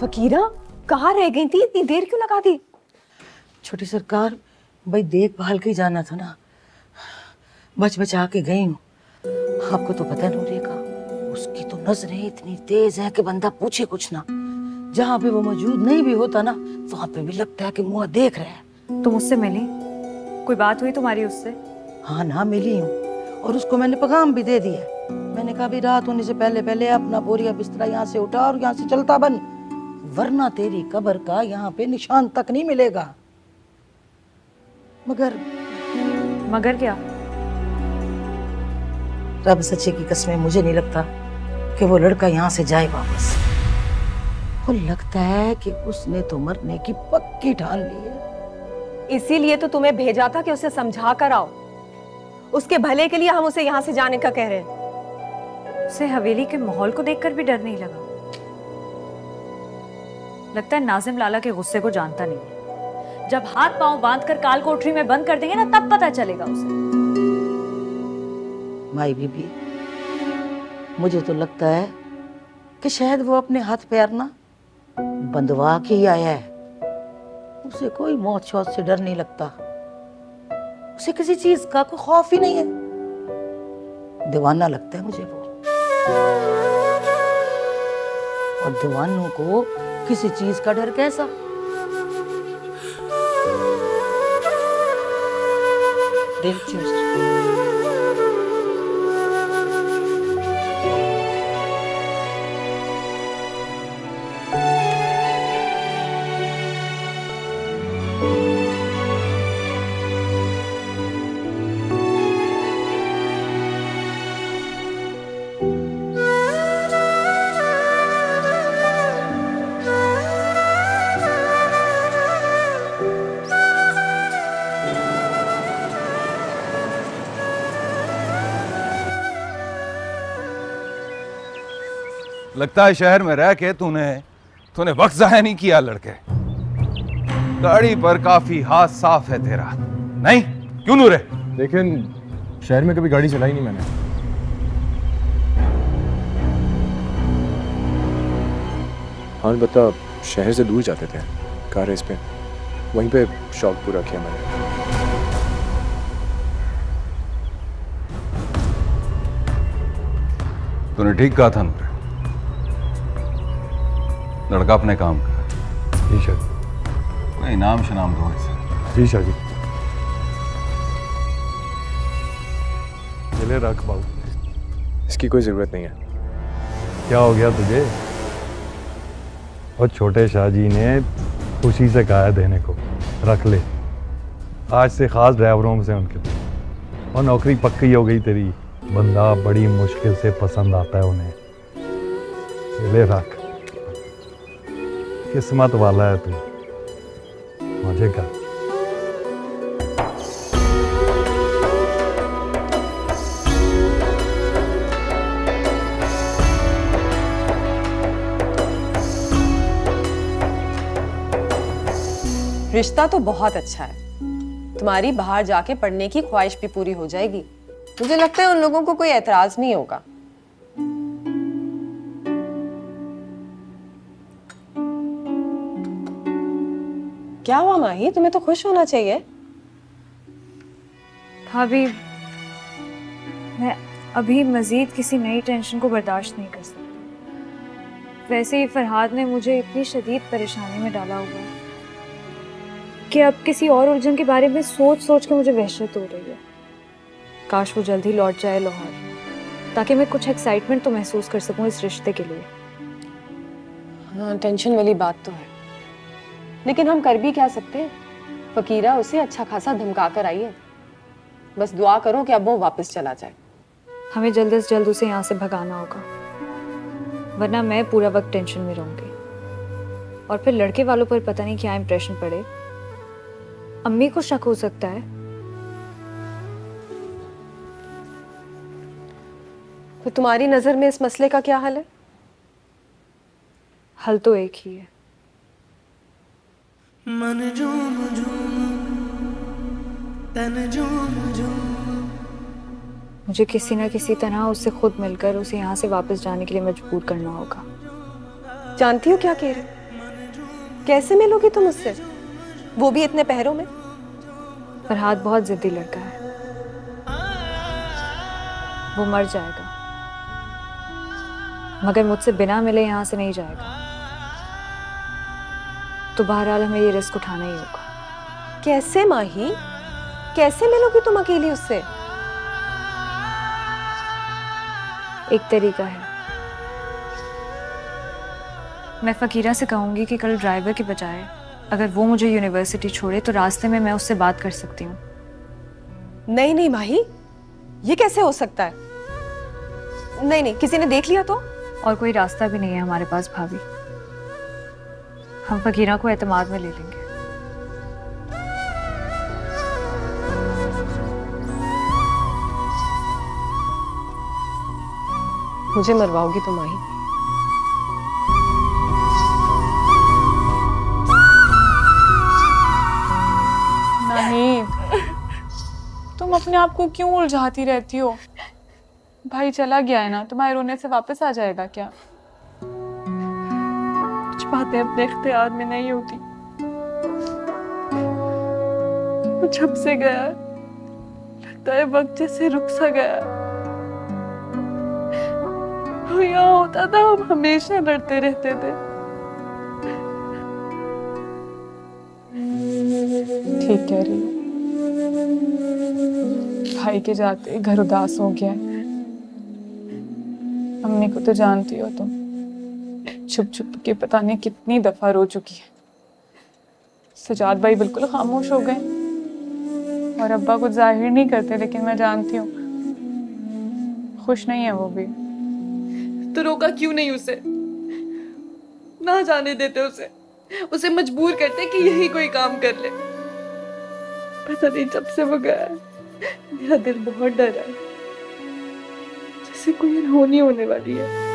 फकीरा कहाँ रह गई थी? इतनी देर क्यों लगा दी? छोटी सरकार भाई देखभाल के जाना था ना। बच बचा के गई हूँ। आपको तो पता नूरे का उसकी तो नज़रें इतनी तेज है कि बंदा पूछे कुछ ना। जहाँ पे वो मौजूद नहीं भी होता ना वहाँ पे भी लगता है कि मुँह देख रहा है। तुम उससे मिली? कोई बात हुई तुम्हारी उससे? हाँ ना मिली हूँ। और उसको मैंने पैगाम भी दे दिया मैंने कहा भी रात होने से पहले पहले अपना बोरिया बिस्तरा यहाँ से उठा और यहाँ से चलता बन वरना तेरी कब्र का यहाँ पे निशान तक नहीं मिलेगा। मगर मगर क्या? रब सच्चे की कसमें मुझे नहीं लगता कि वो लड़का यहाँ से जाए वापस। वो लगता है कि उसने तो मरने की पक्की ठान ली है। इसीलिए तो तुम्हें भेजा था कि उसे समझा कर आओ। उसके भले के लिए हम उसे यहाँ से जाने का कह रहे हैं। उसे हवेली के माहौल को देखकर भी डर नहीं लगा। लगता है नाजिम लाला के गुस्से को जानता नहीं है। जब हाथ पाँव बांधकर काल कोठरी में बंद कर देंगे ना, तब पता चलेगा उसे। माई बीबी, मुझे तो लगता है कि शायद वो अपने हाथ पैर ना बंधवा के ही आया है। उसे कोई मौत शौत से डर नहीं लगता। उसे किसी चीज़ का कोई खौफ ही नहीं है। दीवाना लगता है मुझे वो। और दीवानों को किसी चीज़ का डर कैसा? लगता है शहर में रह के तूने तूने वक्त जाया नहीं किया लड़के। गाड़ी पर काफ़ी हाथ साफ़ है तेरा। नहीं क्यों नूरे? लेकिन शहर में कभी गाड़ी चलाई नहीं मैंने। हाँ बता शहर से दूर जाते थे कार रेस पे। वहीं पे शौक पूरा किया मैंने। तूने ठीक कहा था नूरे। लड़का अपने काम का जी। शाह कोई इनाम शनाम दो इसे। जी शाह जी। चले रख बाबू। इसकी कोई ज़रूरत नहीं है। क्या हो गया तुझे? और छोटे शाह जी ने खुशी से कहा देने को। रख ले। आज से खास ड्राइवरों में से उनके लिए। और नौकरी पक्की हो गई तेरी। बंदा बड़ी मुश्किल से पसंद आता है उन्हें। ले रख। किस्मत वाला है तू। मज़े का रिश्ता तो बहुत अच्छा है। तुम्हारी बाहर जाके पढ़ने की ख्वाहिश भी पूरी हो जाएगी। मुझे लगता है उन लोगों को कोई एतराज़ नहीं होगा। क्या हुआ माही? तुम्हें तो खुश होना चाहिए। भाभी मैं अभी मजीद किसी नई टेंशन को बर्दाश्त नहीं कर सकती। वैसे ही फरहाद ने मुझे इतनी शदीद परेशानी में डाला हुआ है कि अब किसी और उलझन के बारे में सोच सोच के मुझे वहशत हो रही है। काश वो जल्द ही लौट जाए लाहौर ताकि मैं कुछ एक्साइटमेंट तो महसूस कर सकूँ इस रिश्ते के लिए। हाँ टेंशन वाली बात तो है। लेकिन हम कर भी क्या सकते हैं? फकीरा उसे अच्छा खासा धमका कर आई है। बस दुआ करो कि अब वो वापस चला जाए। हमें जल्द से जल्द उसे यहाँ से भगाना होगा। वरना मैं पूरा वक्त टेंशन में रहूँगी। और फिर लड़के वालों पर पता नहीं क्या इंप्रेशन पड़े। अम्मी को शक हो सकता है। तो तुम्हारी नज़र में इस मसले का क्या हल है? हल तो एक ही है। मन झूम झूम तन झूम झूम। मुझे किसी ना किसी तरह उससे खुद मिलकर उसे यहाँ से वापस जाने के लिए मजबूर करना होगा। जानती हो क्या कह रहे कैसे मिलोगी तुम उससे? वो भी इतने पहरों में? फरहाद बहुत जिद्दी लड़का है। वो मर जाएगा। मगर मुझसे बिना मिले यहाँ से नहीं जाएगा। तो बहरहाल हमें ये रिस्क उठाना ही होगा। कैसे माही? कैसे मिलोगी तुम अकेली उससे? एक तरीका है। मैं फ़कीरा से कहूँगी कि कल ड्राइवर के बजाय अगर वो मुझे यूनिवर्सिटी छोड़े तो रास्ते में मैं उससे बात कर सकती हूँ। नहीं नहीं माही ये कैसे हो सकता है? नहीं नहीं किसी ने देख लिया तो? और कोई रास्ता भी नहीं है हमारे पास भाभी। हम फ़कीरा को एतमाद में ले लेंगे। मुझे मरवाओगी तो माही। नहीं तुम अपने आप को क्यों उलझाती रहती हो? भाई चला गया है ना तुम्हारे रोने से वापस आ जाएगा क्या? कुछ बातें अपने इख्तियार में नहीं होती। वो से गया। लगता है वक्त जैसे रुक सा गया। होता था, हम हमेशा लड़ते रहते थे। ठीक कह रही भाई के जाते घर उदास हो गया अम्मी को तो जानती हो तुम। छुप छुप के पता नहीं कितनी दफ़ा रो चुकी है। सजाद भाई बिल्कुल खामोश हो गए। और अब्बा कुछ ज़ाहिर नहीं करते, लेकिन मैं जानती हूँ। खुश नहीं है वो भी। तो रोका क्यों नहीं उसे? ना जाने देते उसे। उसे मजबूर करते कि यही कोई काम कर ले। पता नहीं जब से वो गया मेरा दिल बहुत डरा है। जैसे कोई अनहोनी होने वाली है।